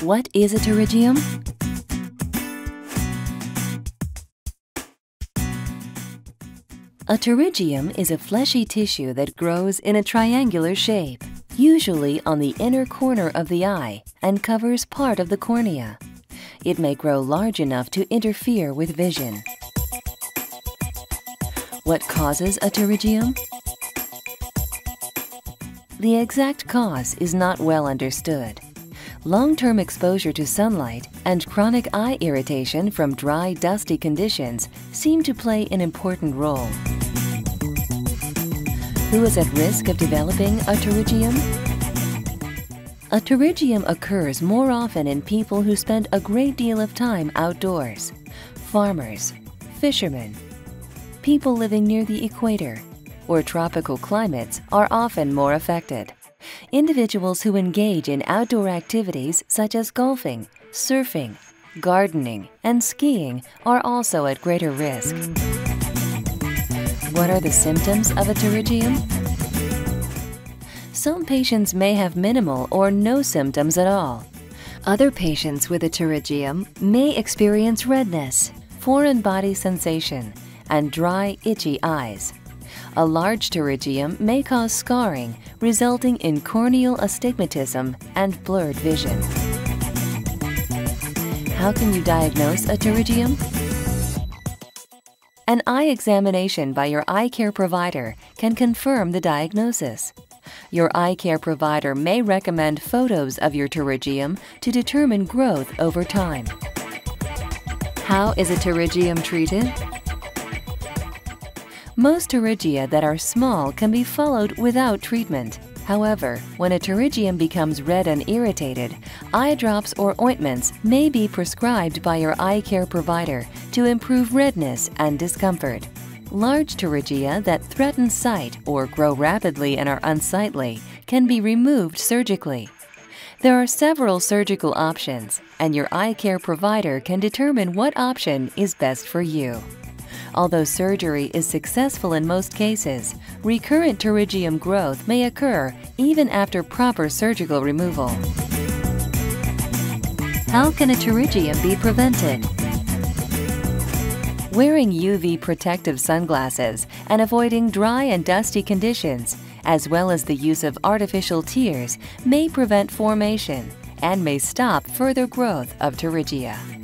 What is a pterygium? A pterygium is a fleshy tissue that grows in a triangular shape, usually on the inner corner of the eye and covers part of the cornea. It may grow large enough to interfere with vision. What causes a pterygium? The exact cause is not well understood. Long-term exposure to sunlight and chronic eye irritation from dry, dusty conditions seem to play an important role. Who is at risk of developing a pterygium? A pterygium occurs more often in people who spend a great deal of time outdoors. Farmers, fishermen, people living near the equator, or tropical climates are often more affected. Individuals who engage in outdoor activities such as golfing, surfing, gardening, and skiing are also at greater risk. What are the symptoms of a pterygium? Some patients may have minimal or no symptoms at all. Other patients with a pterygium may experience redness, foreign body sensation, and dry, itchy eyes. A large pterygium may cause scarring, resulting in corneal astigmatism and blurred vision. How can you diagnose a pterygium? An eye examination by your eye care provider can confirm the diagnosis. Your eye care provider may recommend photos of your pterygium to determine growth over time. How is a pterygium treated? Most pterygia that are small can be followed without treatment. However, when a pterygium becomes red and irritated, eye drops or ointments may be prescribed by your eye care provider to improve redness and discomfort. Large pterygia that threaten sight or grow rapidly and are unsightly can be removed surgically. There are several surgical options, and your eye care provider can determine what option is best for you. Although surgery is successful in most cases, recurrent pterygium growth may occur even after proper surgical removal. How can a pterygium be prevented? Wearing UV protective sunglasses and avoiding dry and dusty conditions, as well as the use of artificial tears, may prevent formation and may stop further growth of pterygia.